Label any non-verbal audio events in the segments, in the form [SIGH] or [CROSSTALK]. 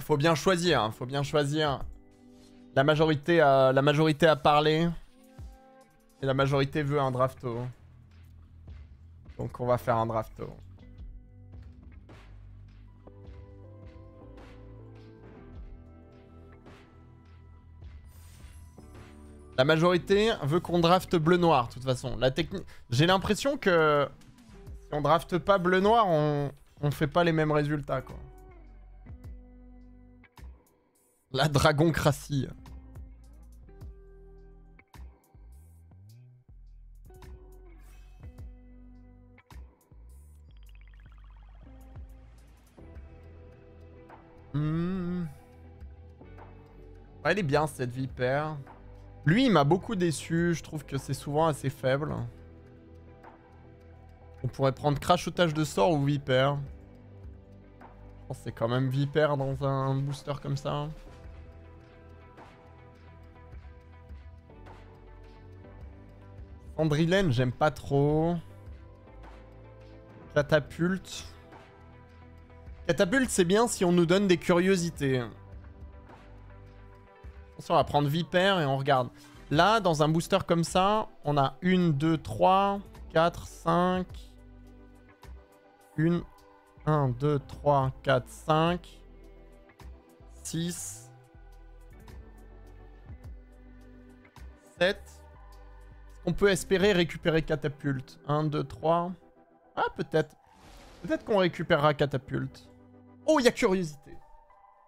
Faut bien choisir, hein, faut bien choisir. La majorité a, la majorité a parlé. Et la majorité veut un drafto. Donc on va faire un drafto. La majorité veut qu'on drafte bleu-noir, de toute façon. La technique... J'ai l'impression que si on drafte pas bleu-noir, on... on fait pas les mêmes résultats, quoi. La dragoncratie. Hmm. Elle est bien cette vipère. Lui, il m'a beaucoup déçu. Je trouve que c'est souvent assez faible. On pourrait prendre crachotage de sort ou vipère. Je pense que c'est quand même vipère dans un booster comme ça. Andrilène, j'aime pas trop. Catapulte. Catapulte, c'est bien si on nous donne des curiosités. On va prendre Vipère et on regarde. Là, dans un booster comme ça, on a 1, 2, 3, 4, 5. 1, 1, 2, 3, 4, 5. 6. 7. On peut espérer récupérer Catapulte. 1, 2, 3. Ah, peut-être. Peut-être qu'on récupérera Catapulte. Oh, il y a Curiosité.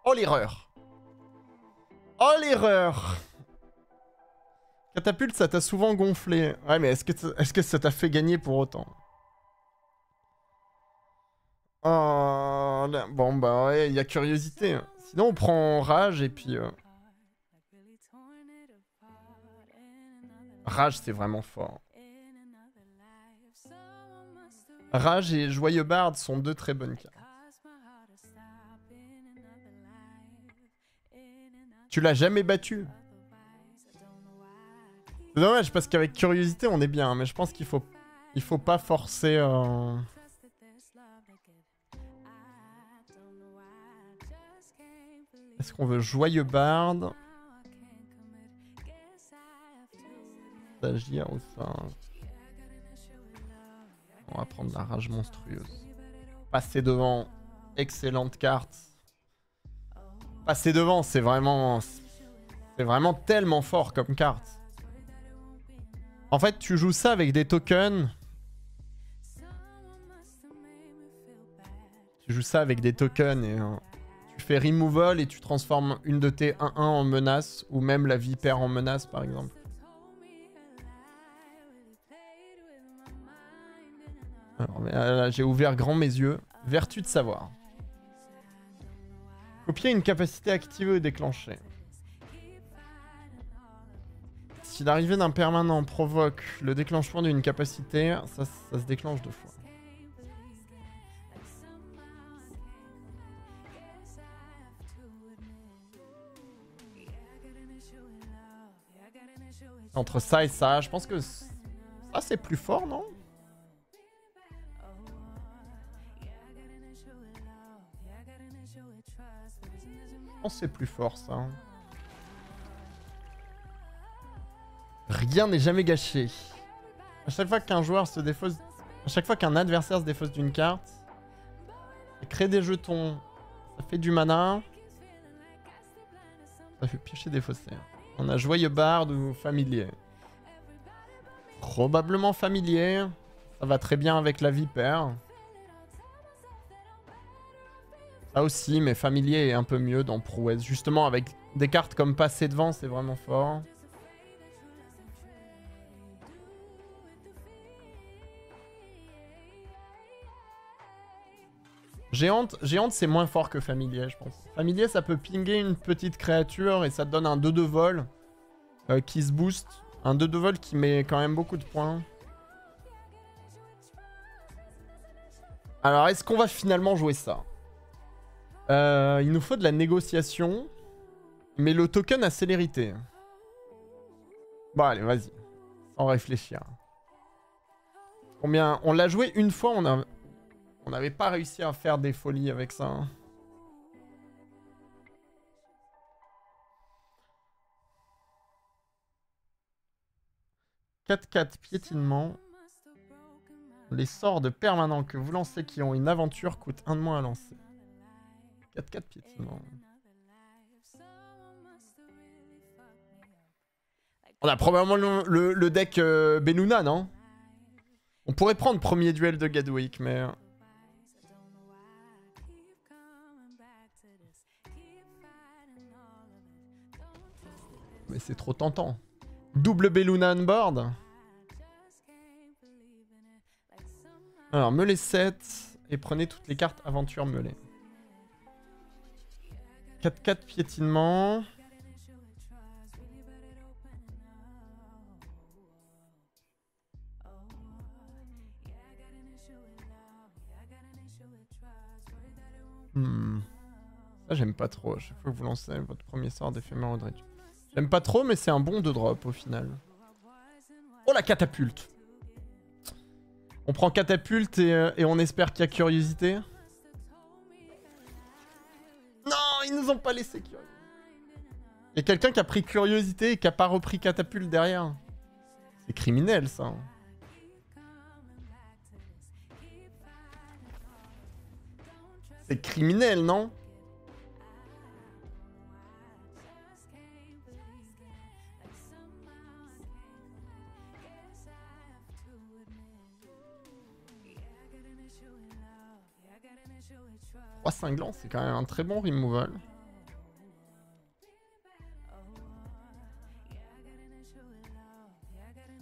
Oh, l'erreur. Oh, l'erreur. Catapulte, ça t'a souvent gonflé. Ouais, mais est-ce que, est ça t'a fait gagner pour autant? Oh, bon, bah ouais, il y a Curiosité. Sinon, on prend Rage et puis... Euh... Rage, c'est vraiment fort. Rage et Joyeux Bard sont deux très bonnes cartes. Tu l'as jamais battu dommage parce qu'avec curiosité on est bien, mais je pense qu'il faut il faut pas forcer. Euh... Est-ce qu'on veut Joyeux Bard? On va prendre la rage monstrueuse. Passer devant. Excellente carte. Passer devant, c'est vraiment... C'est vraiment tellement fort comme carte. En fait, tu joues ça avec des tokens. Tu joues ça avec des tokens et euh, tu fais removal et tu transformes une de tes 1-1 en menace ou même la vipère en menace par exemple. Euh, j'ai ouvert grand mes yeux. Vertu de savoir. Copier une capacité activée ou déclenchée. Si l'arrivée d'un permanent provoque le déclenchement d'une capacité, ça, se déclenche deux fois. Entre ça et ça, je pense que ça c'est plus fort, non? C'est plus fort ça. Rien n'est jamais gâché. À chaque fois qu'un joueur se défausse... À chaque fois qu'un adversaire se défausse d'une carte, ça crée des jetons. Ça fait du mana. Ça fait piocher des faussaires. On a joyeux barde ou familier. Probablement familier. Ça va très bien avec la vipère. Ça aussi, mais familier est un peu mieux dans prouesse. Justement, avec des cartes comme passer devant, c'est vraiment fort. Géante, géante c'est moins fort que familier, je pense. Familier, ça peut pinguer une petite créature et ça te donne un 2 de vol euh, qui se booste. Un 2 de vol qui met quand même beaucoup de points. Alors, est-ce qu'on va finalement jouer ça? Euh, il nous faut de la négociation, mais le token a célérité. Bon allez, vas-y. Sans réfléchir. Combien? On l'a joué une fois, on a... On n'avait pas réussi à faire des folies avec ça. Hein. Quatre 4 piétinement. Les sorts de permanents que vous lancez qui ont une aventure coûtent un de moins à lancer. 4-4 piétinement. On a probablement le, le, deck euh, non? On pourrait prendre premier duel de Gadwick, mais... Mais c'est trop tentant. Double Belluna on board. Alors, meulez 7 et prenez toutes les cartes aventure meulée. 4-4 piétinement. Hmm. J'aime pas trop. Chaque fois que vous lancez votre premier sort d'éphémère Audrich. J'aime pas trop, mais c'est un bon de drop au final. Oh la catapulte On prend catapulte et, euh, et on espère qu'il y a curiosité. Ils nous ont pas laissé curiosité. Il y a quelqu'un qui a pris curiosité et qui a pas repris catapulte derrière. C'est criminel ça. C'est criminel, non? 3 cinglants, c'est quand même un très bon removal.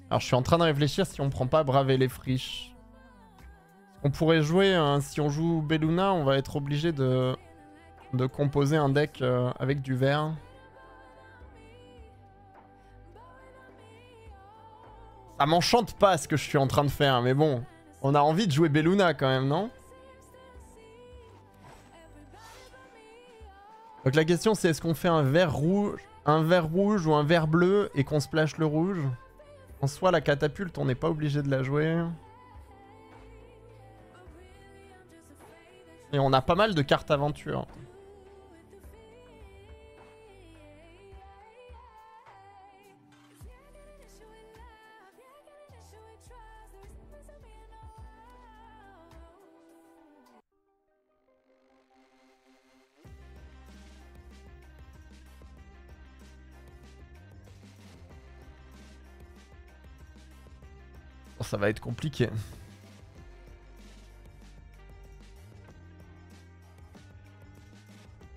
Alors je suis en train de réfléchir si on prend pas braver les friches. On pourrait jouer, hein, si on joue Belluna, on va être obligé de, de composer un deck euh, avec du vert. Ça m'enchante pas ce que je suis en train de faire, mais bon, on a envie de jouer Belluna quand même, non? Donc la question c'est est-ce qu'on fait un vert rouge, un vert rouge ou un vert bleu et qu'on splash le rouge? En soi la catapulte on n'est pas obligé de la jouer. Et on a pas mal de cartes aventure. Ça va être compliqué.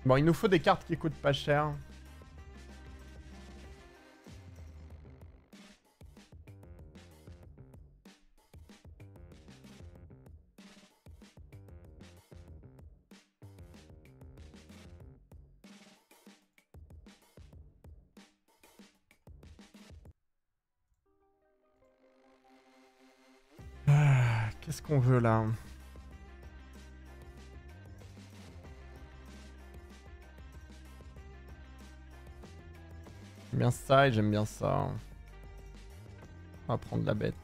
Bon, il nous faut des cartes qui coûtent pas cher. Qu'on veut là J'aime bien ça et j'aime bien ça. On va prendre la bête.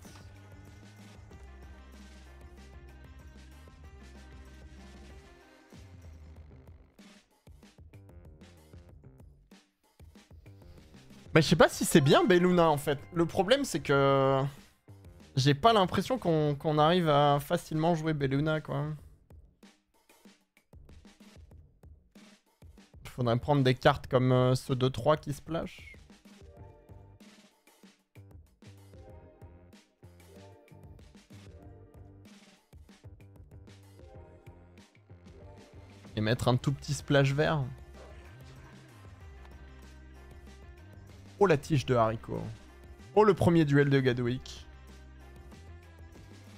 Mais je sais pas si c'est bien Belluna en fait. Le problème c'est que... J'ai pas l'impression qu'on arrive à facilement jouer Belluna, quoi. Faudrait prendre des cartes comme euh, ce 2-3 qui splash. Et mettre un tout petit splash vert. Oh la tige de haricot. Oh le premier duel de Gadwick.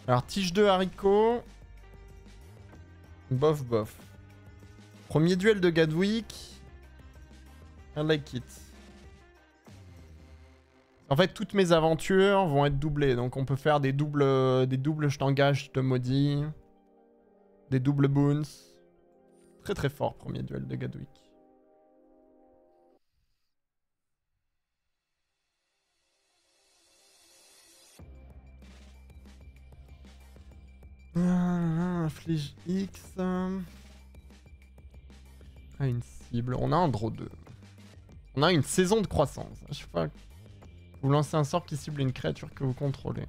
Alors, tige de haricot. Bof, bof. Premier duel de Gadwick. I like it. En fait, toutes mes aventures vont être doublées. Donc, on peut faire des doubles, des doubles de maudit. Des doubles boons. Très très fort, premier duel de Gadwick. Inflige X. Ah, une cible. On a un draw 2. On a une saison de croissance. Je sais pas. Vous lancez un sort qui cible une créature que vous contrôlez.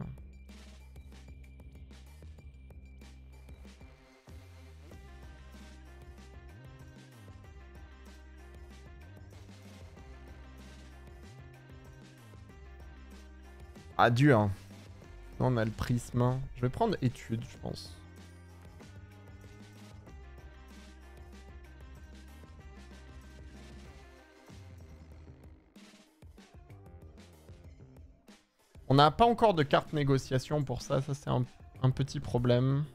Ah, dur. Hein. On a le prisme. Je vais prendre étude, je pense. On n'a pas encore de carte négociation pour ça, ça c'est un, petit problème.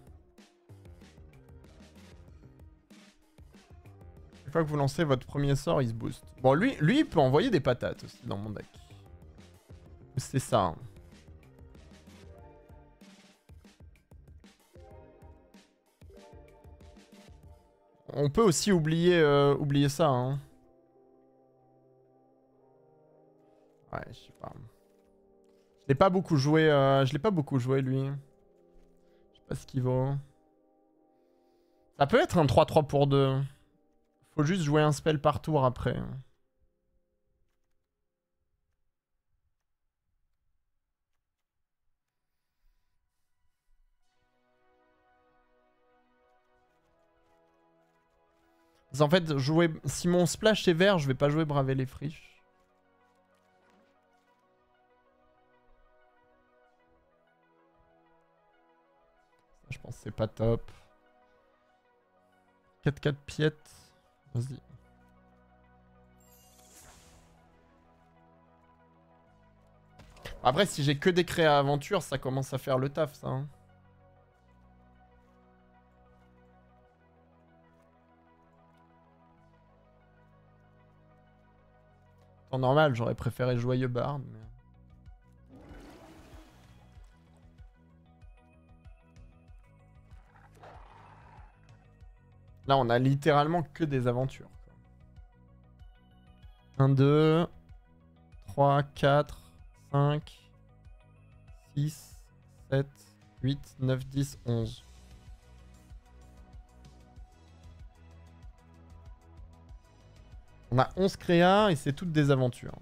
Une fois que vous lancez votre premier sort, il se booste. Bon, lui, lui il peut envoyer des patates aussi dans mon deck. C'est ça. Hein. On peut aussi oublier, euh, ça. Hein. Ouais, je sais pas. Je l'ai pas beaucoup joué. Euh, je l'ai pas beaucoup joué lui. Je sais pas ce qu'il vaut. Ça peut être un 3-3 pour 2. Faut juste jouer un spell par tour après. En fait, jouer... si mon splash est vert, je vais pas jouer braver les friches. Je pense que c'est pas top. 4-4 piètes. Vas-y. Après, si j'ai que des créas aventure, ça commence à faire le taf, ça. Hein. Normal, j'aurais préféré Joyeux Bard. Là, on a littéralement que des aventures. 1, 2, 3, 4, 5, 6, 7, 8, 9, 10, 11. On a 11 créas et c'est toutes des aventures.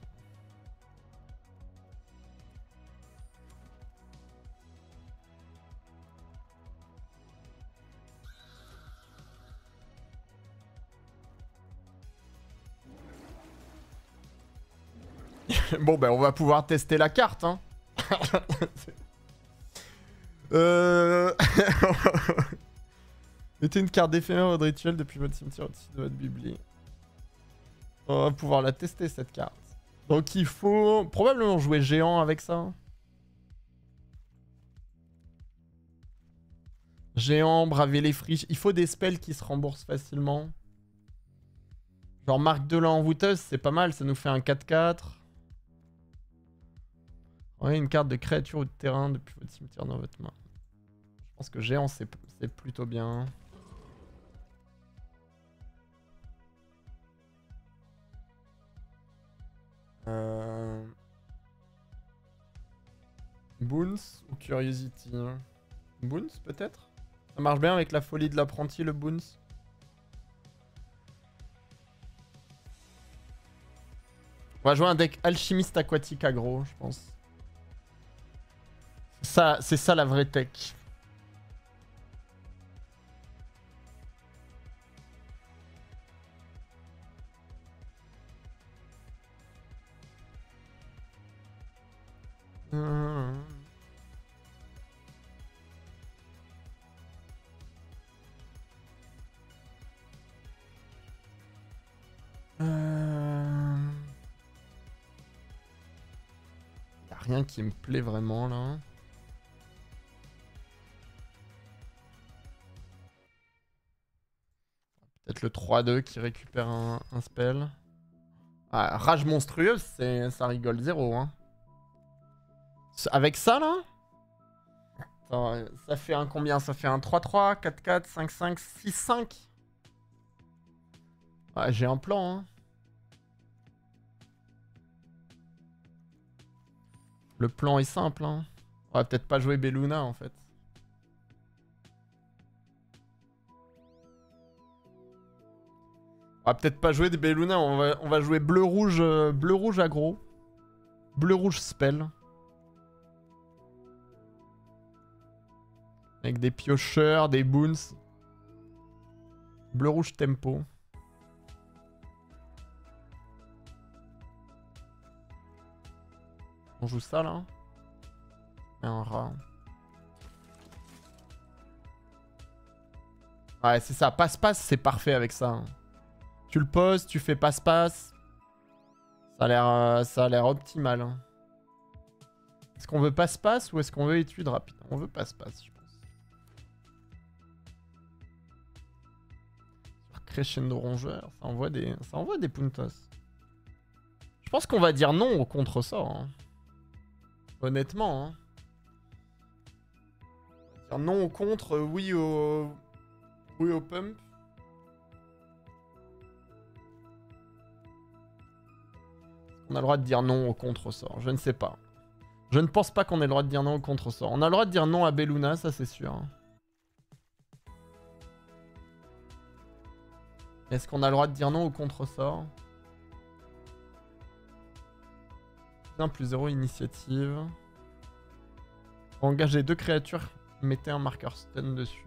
[LAUGHS] bon ben on va pouvoir tester la carte hein. [LAUGHS] euh... [LAUGHS] Mettez une carte d'éphémère de rituel depuis votre cimetière au-dessus de votre bibli. On va pouvoir la tester cette carte. Donc il faut probablement jouer géant avec ça. Géant, braver les friches. Il faut des spells qui se remboursent facilement. Genre marque de l'envoûteuse, c'est pas mal, ça nous fait un 4-4. a une carte de créature ou de terrain depuis votre cimetière dans votre main. Je pense que géant, c'est plutôt bien. Euh... Boons ou Curiosity Boons peut-être? Ça marche bien avec la folie de l'apprenti le Boons? On va jouer un deck alchimiste aquatique aggro, je pense. Ça, c'est ça la vraie tech. Qui me plaît vraiment là. Peut-être le 3-2 qui récupère un, spell. Ah, rage monstrueuse, ça rigole zéro. Hein. Avec ça, là? Attends, ça fait un combien? Ça fait un 3-3, 4-4, 5-5, 6-5 Ouais, j'ai un plan, hein. Le plan est simple, hein. On va peut-être pas jouer Belluna, en fait. On va peut-être pas jouer des Belluna, on va, jouer bleu-rouge euh, bleu-rouge aggro. Bleu-rouge spell. Avec des piocheurs, des boons. Bleu-rouge tempo. On joue ça là Et un rat. Ouais, c'est ça. Passe-passe, c'est parfait avec ça. Tu le poses, tu fais passe-passe. Ça a l'air euh, optimal. hein. Est-ce qu'on veut passe-passe ou est-ce qu'on veut étude rapide? On veut passe-passe, je pense. Crescendo rongeur, ça envoie des, ça envoie des puntos. Je pense qu'on va dire non au contre-sort. hein. Honnêtement. Hein. Non au contre, oui au, oui au pump. On a le droit de dire non au contre-sort, je ne sais pas. Je ne pense pas qu'on ait le droit de dire non au contre-sort. On a le droit de dire non à Belluna, ça c'est sûr. Est-ce qu'on a le droit de dire non au contre-sort? Plus 1 plus 0 initiative. Engagez deux créatures, mettez un marqueur stun dessus.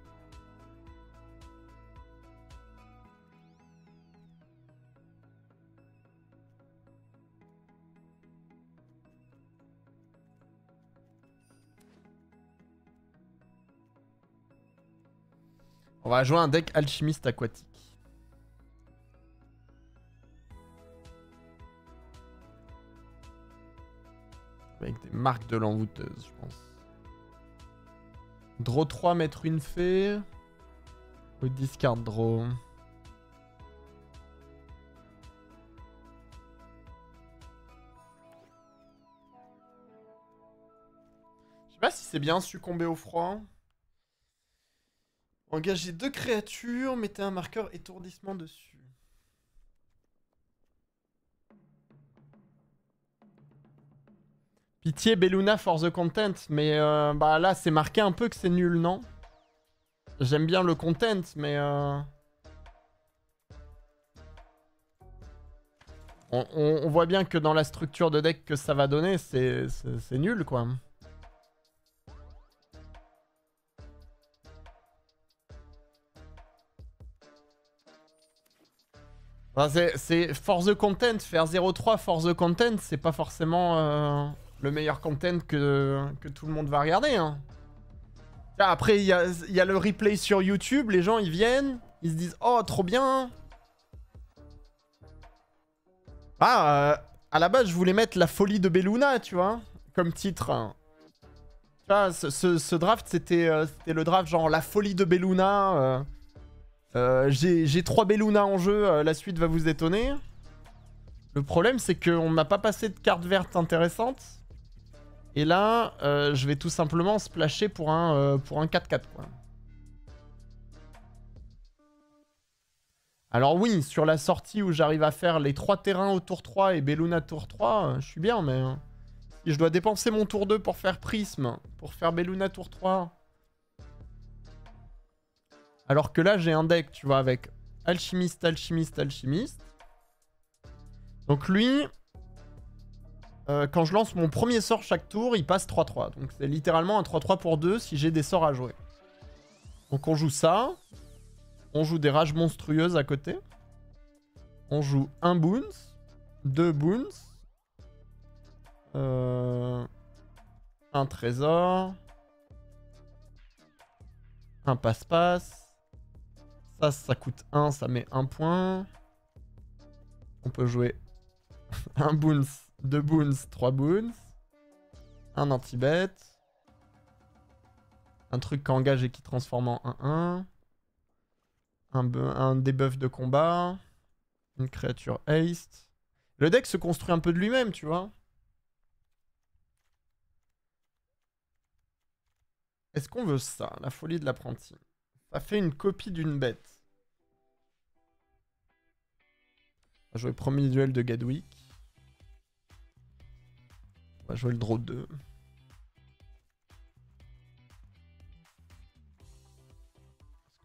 On va jouer un deck alchimiste aquatique. Marques de l'envoûteuse, je pense. Draw 3, mettre une fée. Ou discard draw. Je sais pas si c'est bien succomber au froid. Engagez deux créatures, mettez un marqueur étourdissement dessus. Pitié Belluna for the content, mais euh, bah là c'est marqué un peu que c'est nul, non? J'aime bien le content, mais euh... on, voit bien que dans la structure de deck que ça va donner, c'est nul quoi. C'est for the content, faire 0-3 for the content, c'est pas forcément euh, le meilleur content que, que tout le monde va regarder. hein. Après, il y a, y a le replay sur YouTube, les gens ils viennent, ils se disent Oh, trop bien Ah, euh, à la base, je voulais mettre La folie de Belluna, tu vois, comme titre. Vois, ce, ce- draft, c'était euh, le draft genre La folie de Belluna. euh, euh, J'ai trois Belluna en jeu, la suite va vous étonner. Le problème, c'est qu'on n'a pas passé de carte verte intéressante. Et là, euh, je vais tout simplement splasher pour un, euh, pour un 4-4, quoi. Alors oui, sur la sortie où j'arrive à faire les trois terrains au tour 3 et Belluna tour 3, euh, je suis bien, mais... euh, si je dois dépenser mon tour 2 pour faire Prisme, pour faire Belluna tour 3... Alors que là, j'ai un deck, tu vois, avec Alchimiste, Alchimiste, Alchimiste. Donc lui, euh, quand je lance mon premier sort chaque tour, il passe 3-3. Donc c'est littéralement un 3-3 pour 2 si j'ai des sorts à jouer. Donc on joue ça. On joue des rages monstrueuses à côté. On joue un boons, deux boons, euh, un trésor, un passe-passe. Ça, ça coûte 1, ça met 1 point. On peut jouer [LAUGHS] un boons, deux boons, trois boons. Un anti-bet. Un truc qui engage et qui transforme en 1-1. Un, un debuff de combat. Une créature haste. Le deck se construit un peu de lui-même, tu vois. Est-ce qu'on veut ça La folie de l'apprenti? Ça fait une copie d'une bête. Jouer premier duel de Gadwick. Bah, va jouer le draw 2.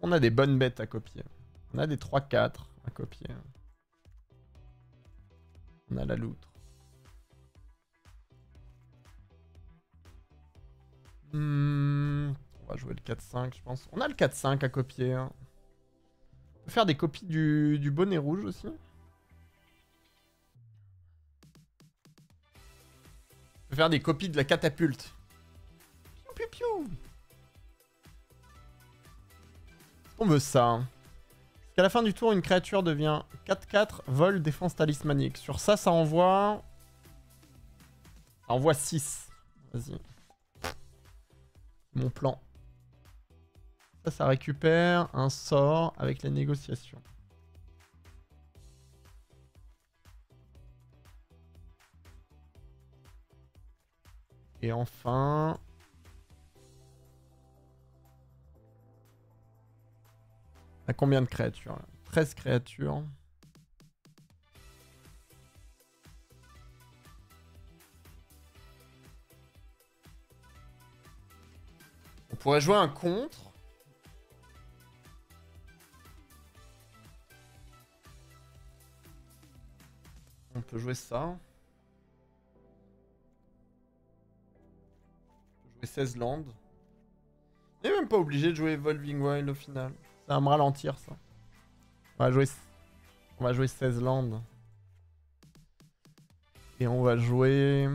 On a des bonnes bêtes à copier? On a des 3-4 à copier. On a la loutre. Hmm, on va jouer le 4-5, je pense. On a le 4-5 à copier. Hein. On peut faire des copies du bonnet rouge aussi. Faire des copies de la catapulte. Piou, piou, piou. On veut ça. hein. Qu'à la fin du tour, une créature devient 4-4, vol, défense talismanique. Sur ça, ça envoie... Ça envoie 6. Vas-y. Mon plan. Ça, ça récupère un sort avec les négociations. Et enfin... Combien de créatures là? 13 créatures. On pourrait jouer un contre. On peut jouer ça. Jouer 16 landes. On n'est même pas obligé de jouer Evolving Wild au final. Ça va me ralentir ça. On va jouer, on va jouer 16 landes. Et on va jouer...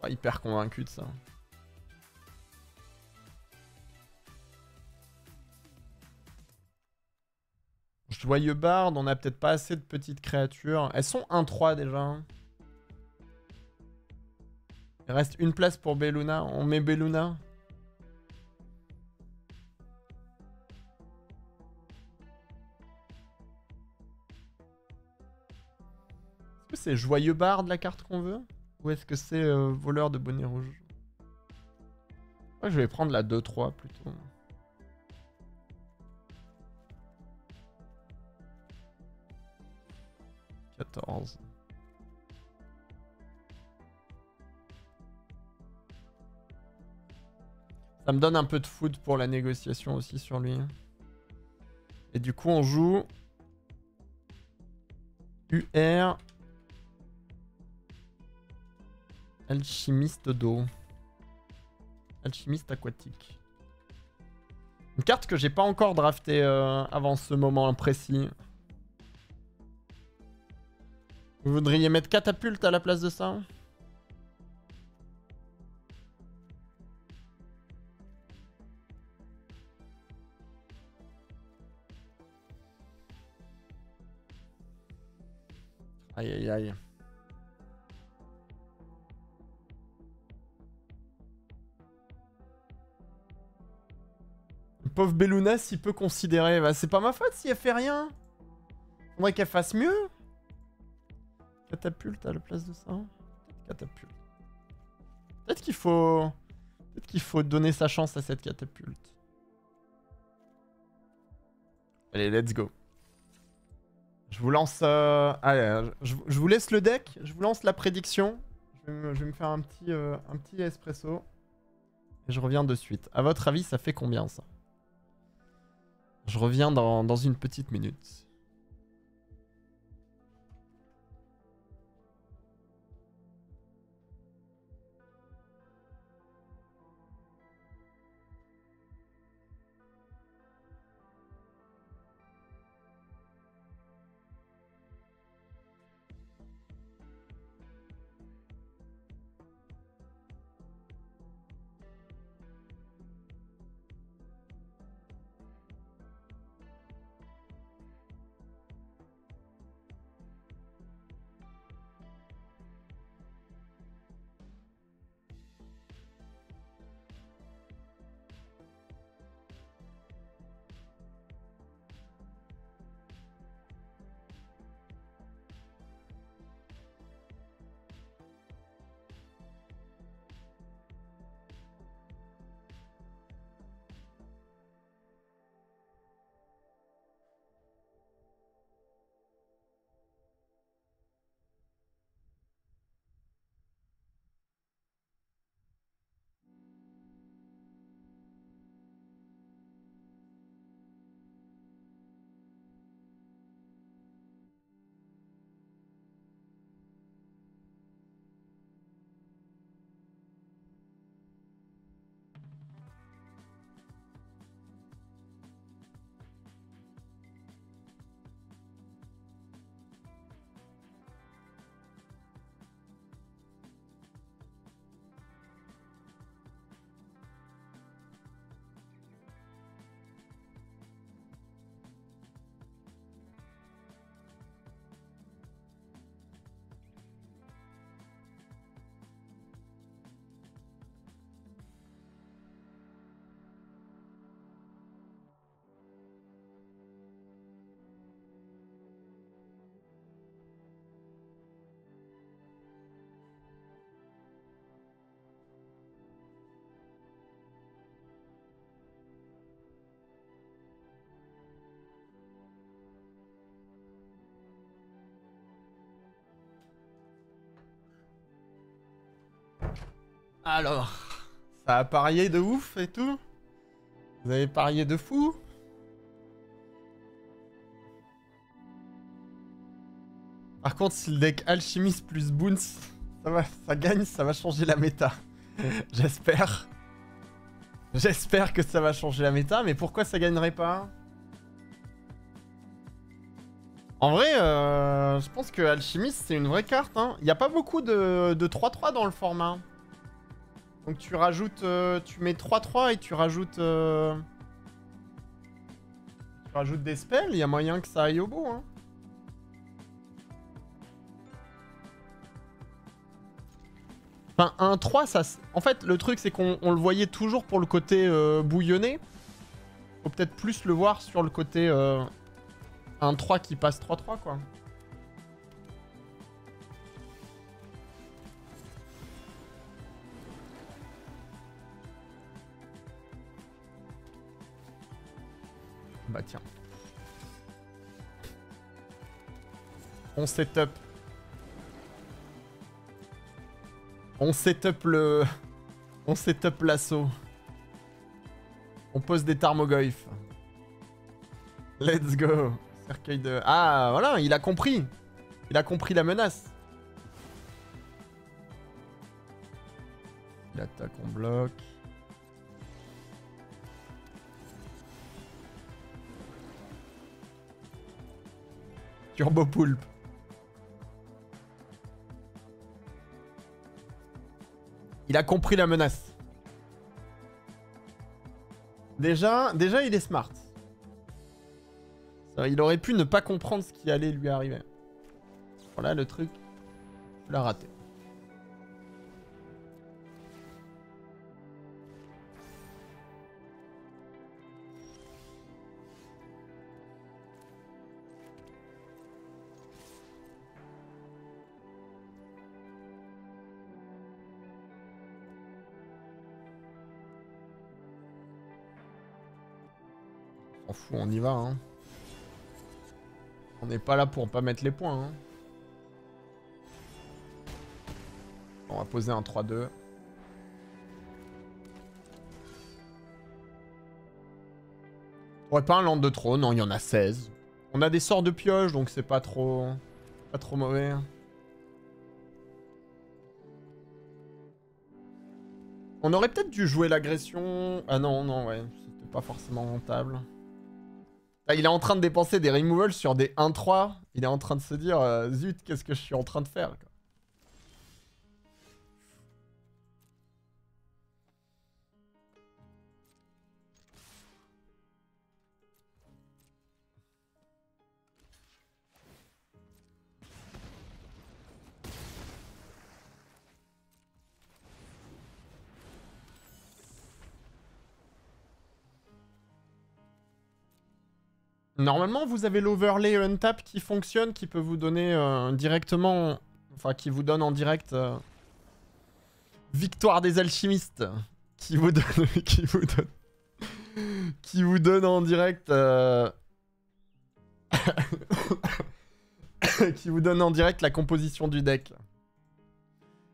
Pas hyper convaincu de ça. Joyeux barde, on a peut-être pas assez de petites créatures. Elles sont 1-3 déjà. Il reste une place pour Belluna. On met Belluna. Est-ce que c'est Joyeux barde la carte qu'on veut? Ou est-ce que c'est euh, Voleur de bonnet rouge? Je vais prendre la 2-3 plutôt. Quatorze. Ça me donne un peu de foot pour la négociation aussi sur lui. Et du coup, on joue UR Alchimiste d'eau. Alchimiste aquatique. Une carte que j'ai pas encore draftée euh, avant ce moment précis. Vous voudriez mettre catapulte à la place de ça? Aïe aïe aïe. Pauvre Belluna, s'il peut considérer. Bah, c'est pas ma faute si elle fait rien. Faudrait qu'elle fasse mieux. Catapulte à la place de ça. Catapulte. Peut-être qu'il faut. Peut-être qu'il faut donner sa chance à cette catapulte. Allez, let's go. Je vous lance. euh, je, vous laisse le deck. Je vous lance la prédiction. Je vais me, faire un petit, euh, un petit espresso. Et je reviens de suite. À votre avis, ça fait combien ça? Je reviens dans une petite minute. Alors, ça a parié de ouf et tout Vous avez parié de fou Par contre, si le deck Alchimiste plus Boons, ça, va, ça gagne, ça va changer la méta. [LAUGHS] J'espère. J'espère que ça va changer la méta, mais pourquoi ça gagnerait pas? En vrai, euh, je pense que Alchimiste, c'est une vraie carte. Hein. Il n'y a pas beaucoup de 3-3 dans le format. Donc tu rajoutes... Euh, tu mets 3-3 et tu rajoutes... Euh, tu rajoutes des spells, il y a moyen que ça aille au bout. Hein. Enfin, 1-3, ça... En fait, le truc, c'est qu'on le voyait toujours pour le côté euh, bouillonné. Faut peut-être plus le voir sur le côté 1-3 qui passe 3-3, quoi. Bah tiens. On setup. On setup le... On setup l'assaut. On pose des tarmogoyfs. Let's go. Cercueil de... Ah, voilà, il a compris. Il a compris la menace. Il attaque, on bloque. Turbo Poulpe. Il a compris la menace. Déjà, déjà il est smart. il aurait pu ne pas comprendre ce qui allait lui arriver. Voilà le truc. Il l'a raté. On y va. Hein. On n'est pas là pour pas mettre les points. Hein. On va poser un 3-2. Ouais, pas un land de trop, non, il y en a 16. On a des sorts de pioche, donc c'est pas trop... Pas trop mauvais. On aurait peut-être dû jouer l'agression... Ah non, non, ouais, c'était pas forcément rentable. Ah, il est en train de dépenser des removals sur des 1-3. Il est en train de se dire, euh, zut, qu'est-ce que je suis en train de faire Normalement, vous avez l'overlay untap qui fonctionne, qui peut vous donner euh, directement... Enfin, qui vous donne en direct... Euh, victoire des alchimistes. Qui vous donne... [LAUGHS] qui vous donne... qui vous donne en direct... Euh, [LAUGHS] qui vous donne en direct la composition du deck.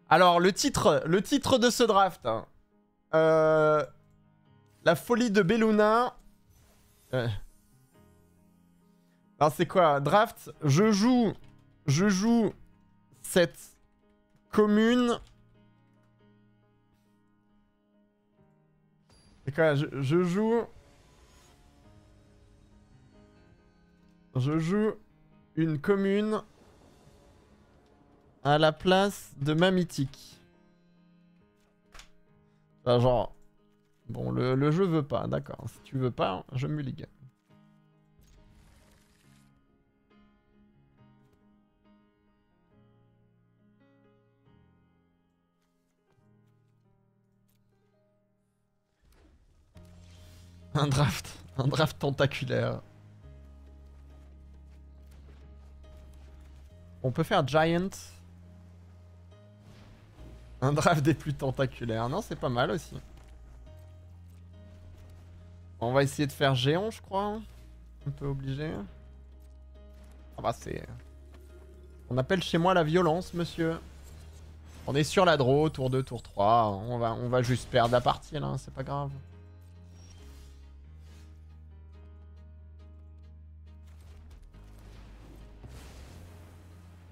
Alors, le titre, le titre de ce draft. Hein. La folie de Belluna. Alors c'est quoi Draft, je joue... Je joue cette commune... C'est quoi je, joue... Je joue une commune à la place de ma mythique. Genre... Bon, le, jeu veut pas, d'accord. Si tu veux pas, je me Un draft. Tentaculaire. On peut faire Giant. Un draft des plus tentaculaires. Non, c'est pas mal aussi. On va essayer de faire géant, je crois. Un peu obligé. Ah bah c'est... On appelle chez moi la violence, monsieur. On est sur la draw, tour 2, tour 3. On va, on va juste perdre la partie là, c'est pas grave.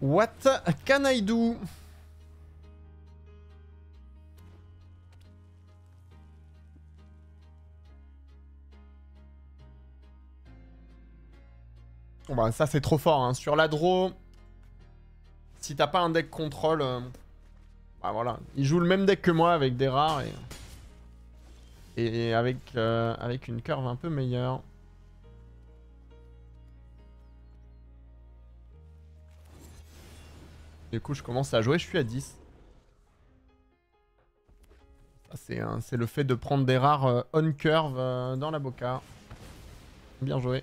What can I do? Bon bah ça c'est trop fort, hein. sur la draw, si t'as pas un deck contrôle, euh, bah voilà, il joue le même deck que moi avec des rares et, et avec, euh, avec une curve un peu meilleure. Du coup je commence à jouer, je suis à 10. C'est le fait de prendre des rares euh, on curve dans la boca. Bien joué.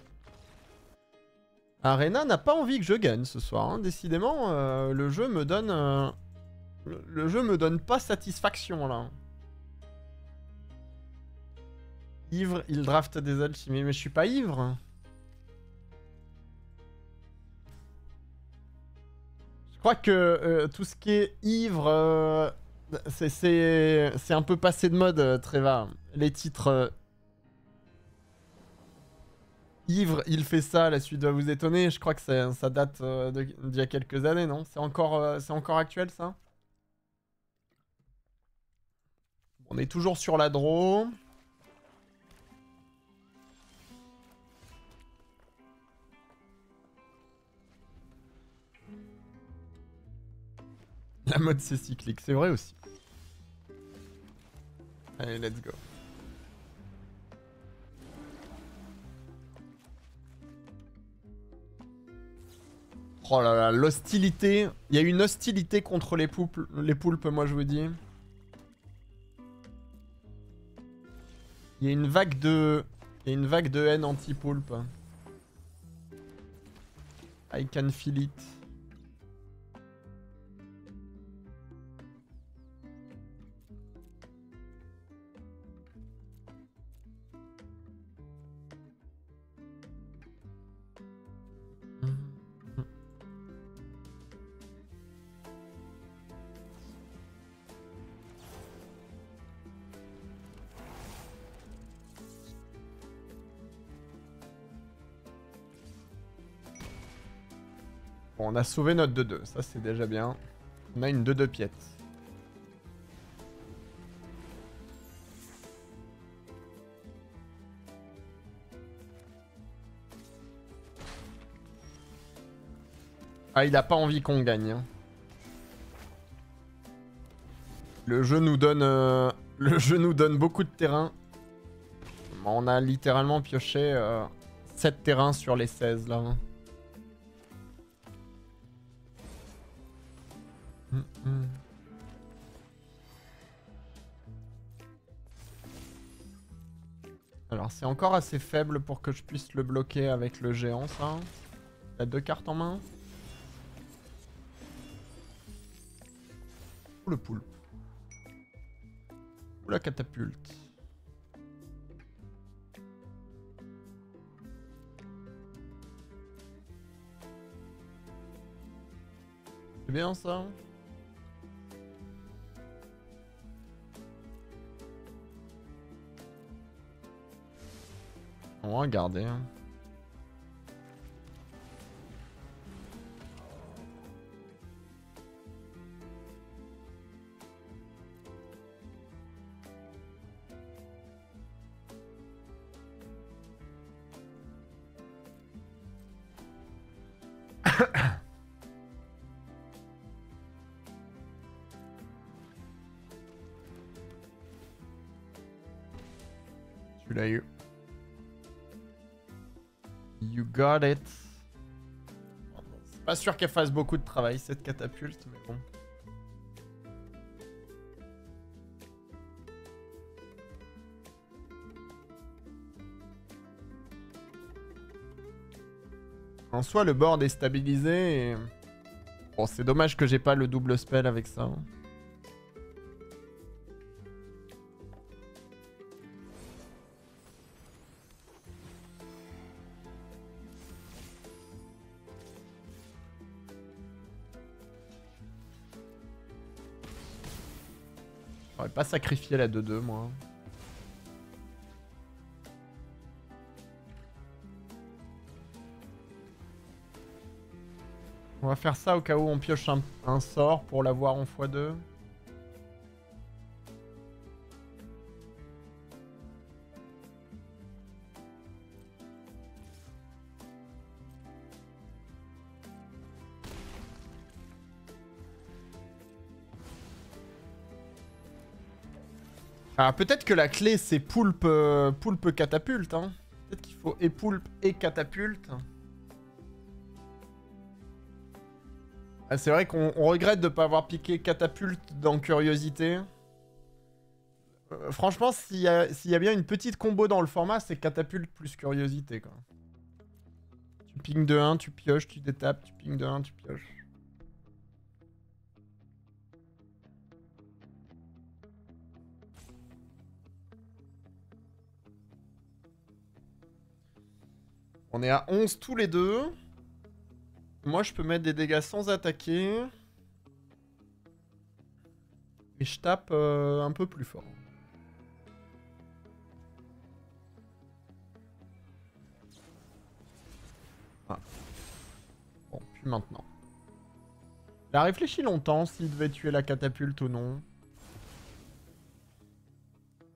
Arena n'a pas envie que je gagne ce soir. Hein. Décidément, euh, le jeu me donne... Euh, le, jeu me donne pas satisfaction, là. Ivre, il draft des alchimies. Mais je suis pas ivre. Crois que euh, tout ce qui est ivre... c'est un peu passé de mode, Treva. Les titres Ivre, il fait ça, la suite doit vous étonner. Je crois que ça, date euh, d'il y a quelques années, non? C'est encore, euh, encore actuel, ça? On est toujours sur la draw. La mode c'est cyclique, c'est vrai aussi. Allez, let's go. Oh là là, l'hostilité. Il y a une hostilité contre les poulpes, les poulpes, moi je vous dis. Il y a une vague de... Il y a une vague de haine anti-poulpe. I can feel it. On a sauvé notre 2-2. Ça, c'est déjà bien. On a une 2-2 piète. Ah, il a pas envie qu'on gagne. Hein. Le jeu nous donne... Euh, [LAUGHS] le jeu nous donne beaucoup de terrain. On a littéralement pioché 7 euh, terrains sur les 16 là. C'est encore assez faible pour que je puisse le bloquer avec le géant ça. Il a deux cartes en main. Ou le poulpe. Ou la catapulte. C'est bien ça On va regarder. C'est pas sûr qu'elle fasse beaucoup de travail cette catapulte, mais bon. En soi, le board est stabilisé et... Bon, c'est dommage que j'ai pas le double spell avec ça. Hein. Pas sacrifié la 2-2, moi. On va faire ça au cas où on pioche un, un sort pour l'avoir en x2. Ah, peut-être que la clé c'est poulpe, euh, poulpe catapulte. Hein. Peut-être qu'il faut et poulpe et catapulte. Ah, c'est vrai qu'on on regrette de ne pas avoir piqué catapulte dans curiosité. Euh, franchement, s'il y, a- bien une petite combo dans le format, c'est catapulte plus curiosité. Tu ping de 1, tu pioches, tu détapes, tu ping de 1, tu pioches. On est à 11 tous les deux. Moi, je peux mettre des dégâts sans attaquer. Et je tape euh, un peu plus fort. Ah. Bon, puis maintenant. Il a réfléchi longtemps s'il devait tuer la catapulte ou non.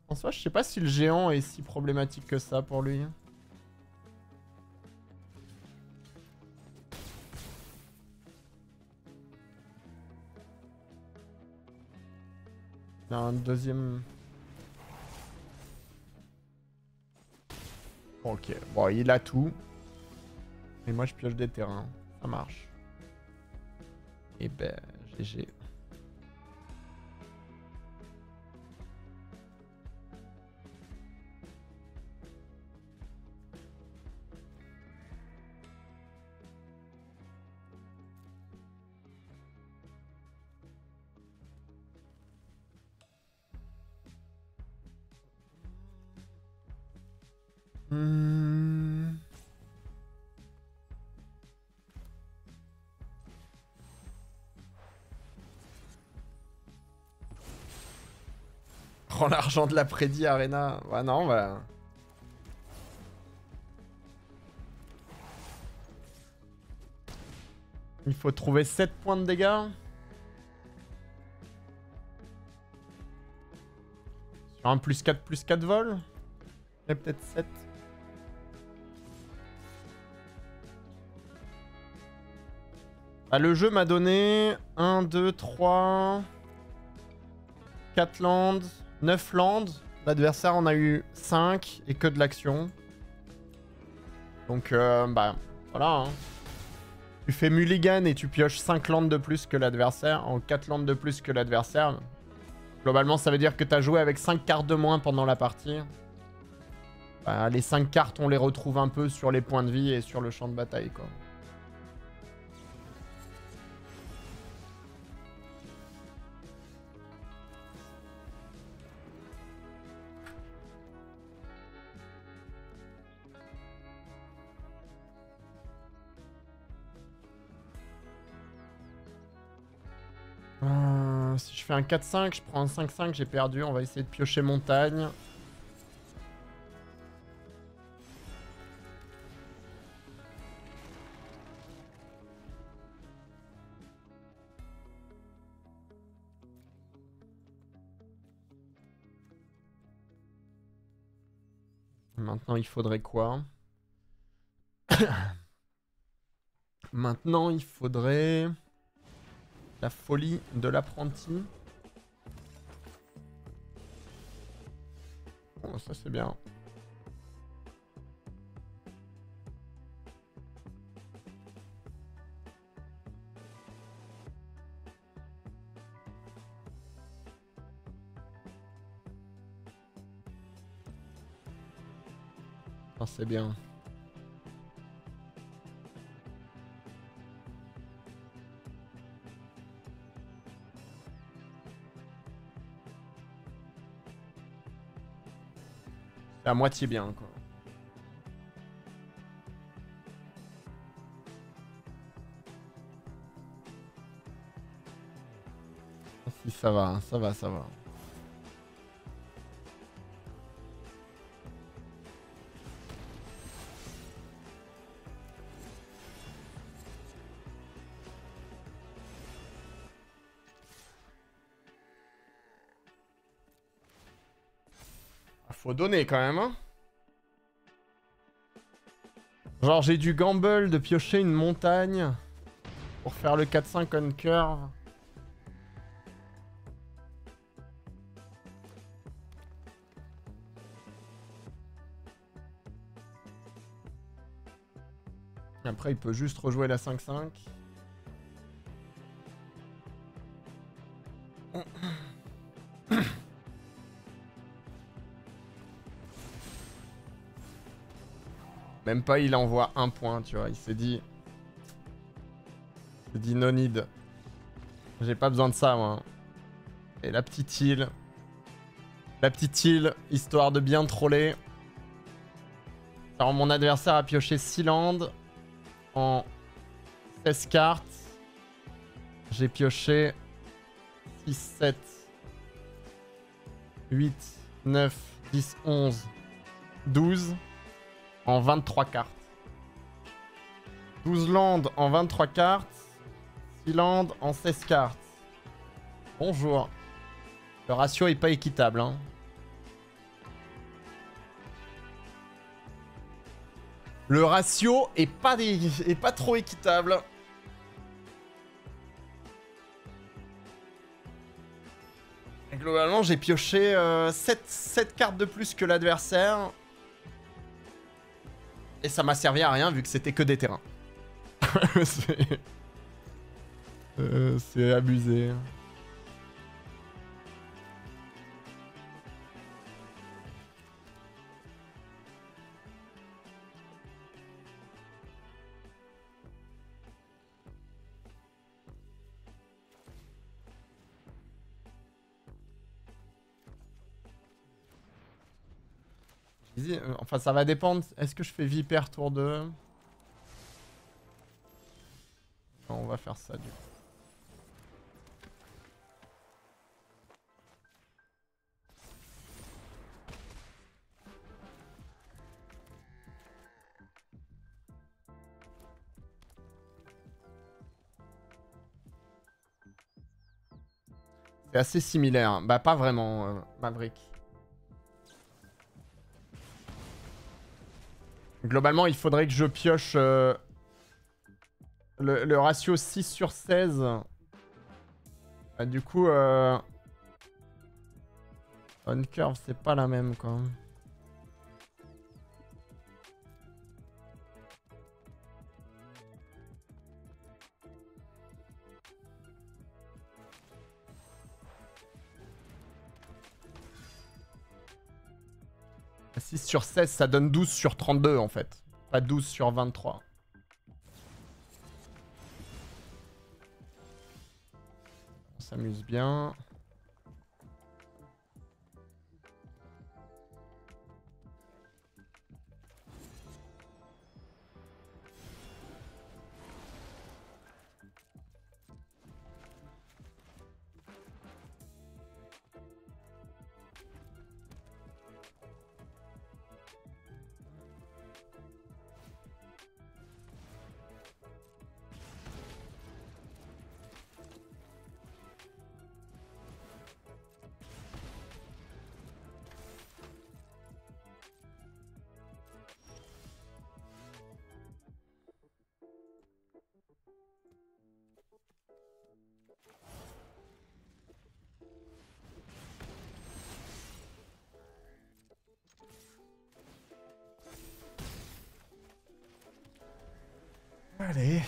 En soi, je sais pas si le géant est si problématique que ça pour lui. Un deuxième... Ok, bon, il a tout. Et moi, je pioche des terrains. Ça marche. Et ben, GG. Hmm. Prends l'argent de la prédit Arena. Ouais, non, bah. Il faut trouver 7 points de dégâts. Sur un plus 4 plus 4 vol. A peut-être 7. Ah, le jeu m'a donné 1, 2, 3, 4 lands, 9 lands. L'adversaire en a eu 5 et que de l'action. Donc, euh, bah, voilà. hein. Tu fais mulligan et tu pioches 5 lands de plus que l'adversaire, en 4 lands de plus que l'adversaire. Globalement, ça veut dire que tu as joué avec 5 cartes de moins pendant la partie. Bah, les 5 cartes, on les retrouve un peu sur les points de vie et sur le champ de bataille, quoi. Fais un 4-5, je prends un 5-5, j'ai perdu. On va essayer de piocher montagne. Maintenant, il faudrait quoi? [COUGHS] Maintenant, il faudrait... La folie de l'apprenti. Bon, ça c'est bien. Ça c'est bien. À moitié bien, quoi. Si, ça va, ça va, ça va. Donner quand même, hein. Genre, j'ai du gamble de piocher une montagne pour faire le 4-5 on curve. Après, il peut juste rejouer la 5-5. Même pas, il envoie un point, tu vois. Il s'est dit... Il s'est dit no need. J'ai pas besoin de ça, moi. Et la petite île. La petite île, histoire de bien troller. Alors, mon adversaire a pioché 6 landes en 16 cartes. J'ai pioché 6, 7, 8, 9, 10, 11, 12 en 23 cartes. 12 landes en 23 cartes. 6 landes en 16 cartes. Bonjour. Le ratio est pas équitable. Hein. Le ratio est pas, est pas trop équitable. globalement, j'ai pioché 7, euh, 7 cartes de plus que l'adversaire. Et ça m'a servi à rien vu que c'était que des terrains. [LAUGHS] Euh, c'est abusé. Euh, enfin, ça va dépendre. Est-ce que je fais Viper tour 2 On va faire ça du coup. C'est assez similaire. Bah pas vraiment, euh, Maverick. Globalement, il faudrait que je pioche euh, le, ratio 6 sur 16. Bah, du coup, euh, on curve, c'est pas la même quoi. 6 sur 16, ça donne 12 sur 32 en fait. Pas 12 sur 23. On s'amuse bien. Allez.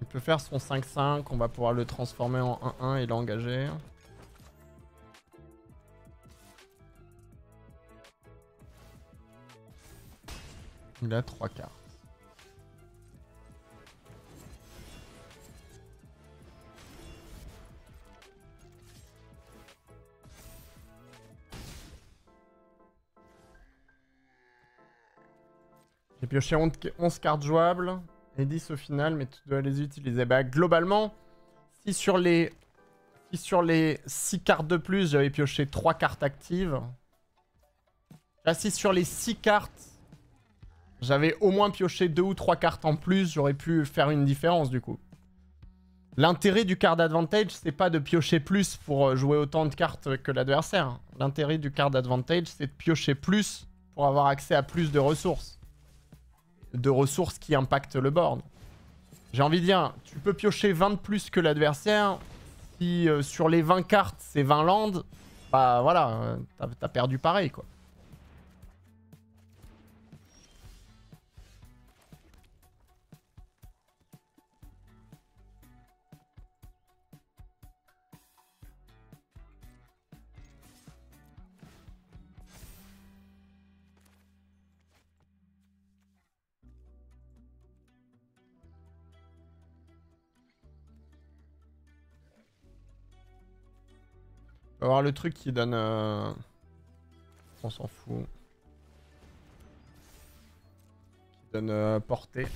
Il peut faire son 5-5, on va pouvoir le transformer en 1-1 et l'engager. Il a 3 cartes. Pioché 11 cartes jouables et 10 au final, mais tu dois les utiliser. Bah, globalement, si sur les, si sur les 6 cartes de plus, j'avais pioché 3 cartes actives, là, si sur les 6 cartes, j'avais au moins pioché 2 ou 3 cartes en plus, j'aurais pu faire une différence du coup. L'intérêt du card advantage, c'est pas de piocher plus pour euh, jouer autant de cartes que l'adversaire. L'intérêt du card advantage, c'est de piocher plus pour avoir accès à plus de ressources. De ressources qui impactent le board. J'ai envie de dire, tu peux piocher 20 de plus que l'adversaire. Si euh, sur les 20 cartes, c'est 20 landes, bah voilà, euh, t'as perdu pareil quoi. Va avoir le truc qui donne... Euh, on s'en fout. Qui donne euh, portée.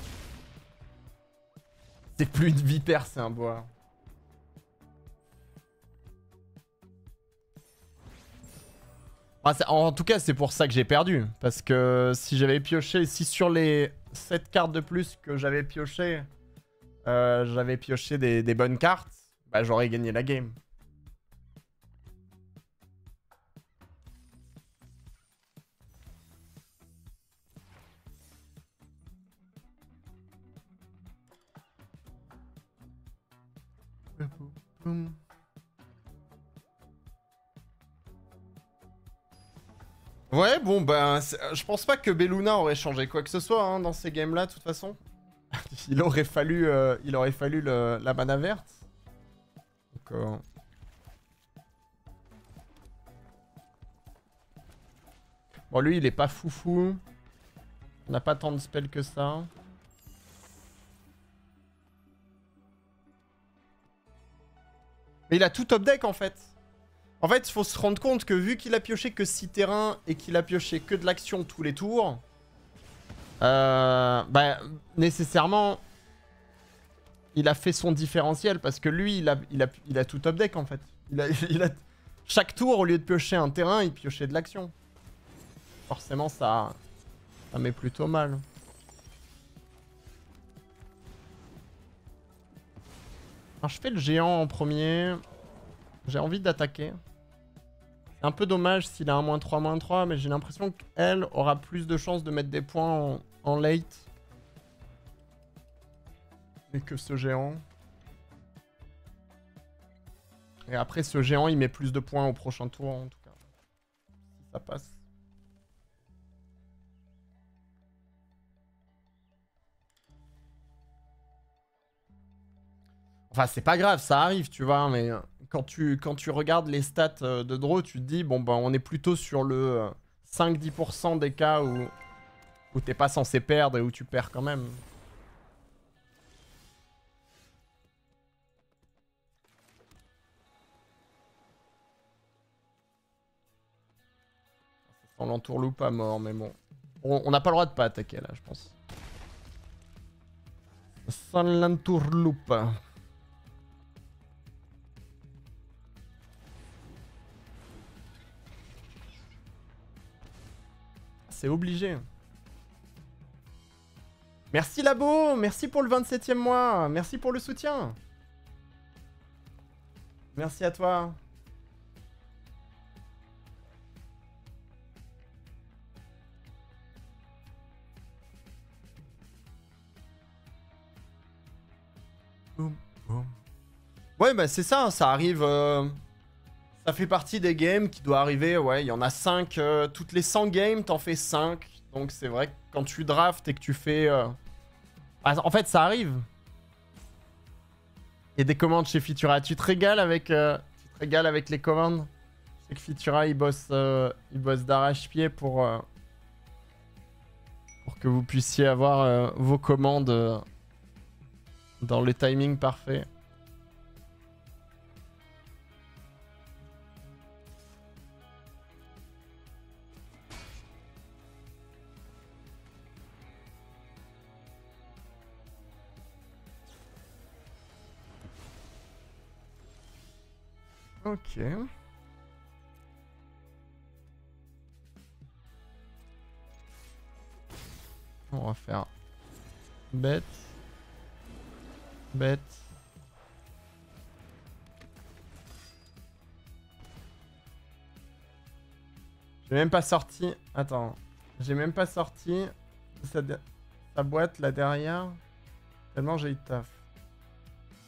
C'est plus une vipère, c'est un bois. en tout cas, c'est pour ça que j'ai perdu. Parce que si j'avais pioché, si sur les 7 cartes de plus que j'avais pioché, euh, j'avais pioché des, des bonnes cartes, bah j'aurais gagné la game. Ouais, bon, ben, je pense pas que Belluna aurait changé quoi que ce soit hein, dans ces games-là, de toute façon. [LAUGHS] il aurait fallu, euh, il aurait fallu la mana verte. Euh, bon, lui, il est pas foufou. On n'a pas tant de spells que ça. Mais il a tout top deck en fait. En fait, il faut se rendre compte que vu qu'il a pioché que 6 terrains et qu'il a pioché que de l'action tous les tours, euh, bah, nécessairement, il a fait son différentiel parce que lui, il a, il a, il a tout top deck en fait. [LAUGHS] Chaque tour, au lieu de piocher un terrain, il piochait de l'action. Forcément, ça, ça met plutôt mal. je fais le géant en premier. J'ai envie d'attaquer. Un peu dommage s'il a un moins 3, moins 3, mais j'ai l'impression qu'elle aura plus de chances de mettre des points en, late. Et que ce géant. Et après, ce géant, il met plus de points au prochain tour, en tout cas. Si ça passe. Enfin, c'est pas grave, ça arrive, tu vois, mais euh, quand tu, quand tu regardes les stats euh, de draw, tu te dis, bon, ben, on est plutôt sur le 5-10% euh, des cas où, où t'es pas censé perdre et où tu perds quand même. Sans l'entourloupe à mort, mais bon. On n'a pas le droit de pas attaquer là, je pense. Sans l'entourloupe. Obligé. Merci Labo, merci pour le 27e mois, merci pour le soutien. Merci à toi. Ouais, bah c'est ça, ça arrive. Euh, ça fait partie des games qui doivent arriver, ouais, il y en a 5. Euh, toutes les 100 games, t'en fais 5. Donc c'est vrai que quand tu drafts et que tu fais... Euh, bah, en fait, ça arrive. Il y a des commandes chez Fitura. Tu te régales avec, euh, les commandes C'est que Fitura, il bosse d'arrache-pied pour, pour que vous puissiez avoir vos commandes dans le timing parfait. Ok. On va faire bête, bête. J'ai même pas sorti. Attends, j'ai même pas sorti sa, sa boîte là derrière. Tellement j'ai eu de taf.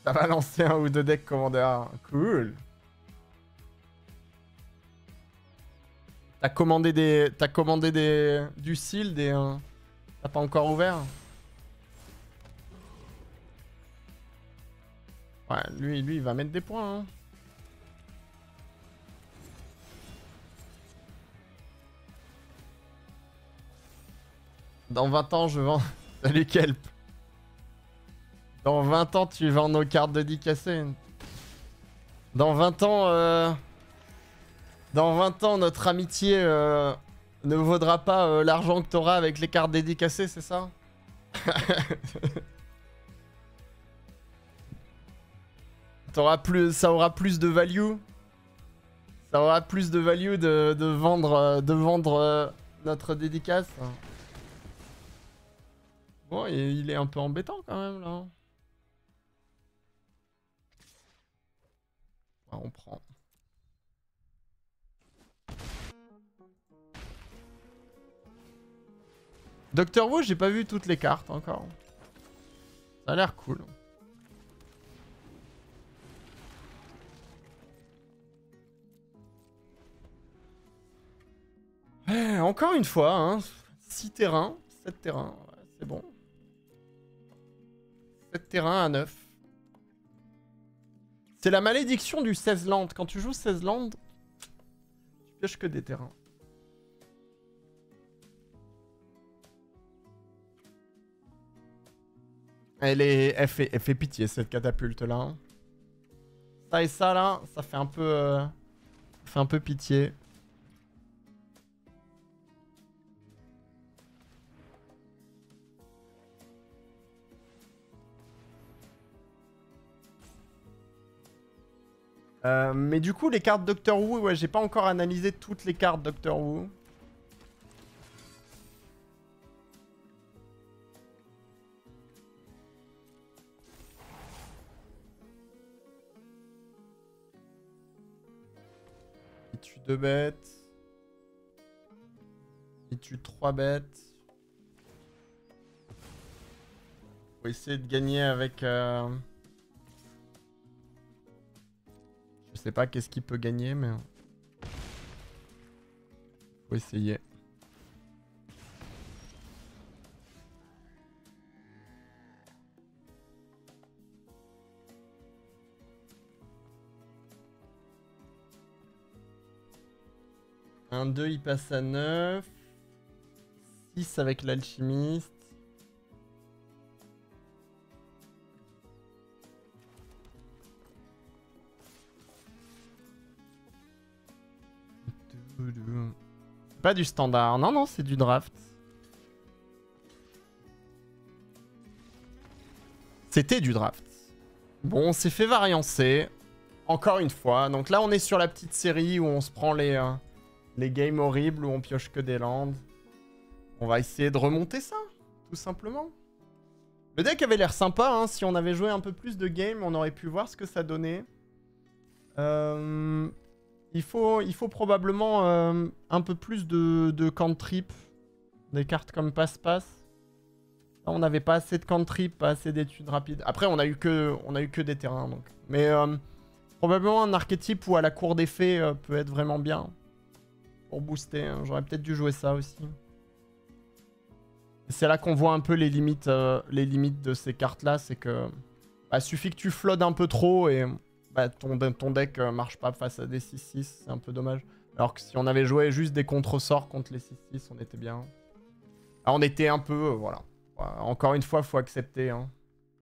Ça va lancer un ou deux decks commandeur. Cool. T'as commandé des... T'as commandé des... Du seal, des... euh, T'as pas encore ouvert Ouais, lui, lui, il va mettre des points. Hein. Dans 20 ans, je vends... [LAUGHS] Salut Kelp. Dans 20 ans, tu vends nos cartes dédicacées. Dans 20 ans... euh, Dans 20 ans, notre amitié euh, ne vaudra pas euh, l'argent que t'auras avec les cartes dédicacées, c'est ça? [LAUGHS] Plus, ça aura plus de value? Ça aura plus de value de, vendre, de vendre euh, notre dédicace? Bon, il, il est un peu embêtant quand même là. Ah, on prend. Docteur Wu, j'ai pas vu toutes les cartes encore. Ça a l'air cool. Eh, encore une fois, hein, 6 terrains, 7 terrains, ouais, c'est bon. 7 terrains à 9. C'est la malédiction du 16 land. Quand tu joues 16 land, tu pioches que des terrains. Elle, est, elle, fait, pitié cette catapulte là. hein. Ça et ça là, ça fait un peu, euh, fait un peu pitié. Euh, mais du coup, les cartes Doctor Who, ouais, j'ai pas encore analysé toutes les cartes Doctor Who. Il tue deux bêtes. Il tue trois bêtes. Faut essayer de gagner avec. euh, Je sais pas qu'est-ce qu'il peut gagner, mais. Faut essayer. Un 2, il passe à 9. 6 avec l'alchimiste. Pas du standard. Non, non, c'est du draft. C'était du draft. Bon, on s'est fait variancer. Encore une fois. Donc là, on est sur la petite série où on se prend les, euh, les games horribles, où on pioche que des landes. On va essayer de remonter ça, tout simplement. Le deck avait l'air sympa. Hein. Si on avait joué un peu plus de games, on aurait pu voir ce que ça donnait. Euh, il, faut, probablement euh, un peu plus de, de cantrip. Des cartes comme passe-passe. On n'avait pas assez de cantrip, pas assez d'études rapides. Après, on a eu que, des terrains. Donc. Mais euh, probablement un archétype où à la cour des fées peut être vraiment bien. Pour booster. hein. J'aurais peut-être dû jouer ça aussi. C'est là qu'on voit un peu les limites, euh, les limites de ces cartes-là. C'est que bah, suffit que tu flottes un peu trop et bah, ton, ton deck euh, marche pas face à des 6-6. C'est un peu dommage. Alors que si on avait joué juste des contre-sorts contre les 6-6, on était bien. On était un peu... euh, voilà. Voilà. Encore une fois, faut accepter. hein.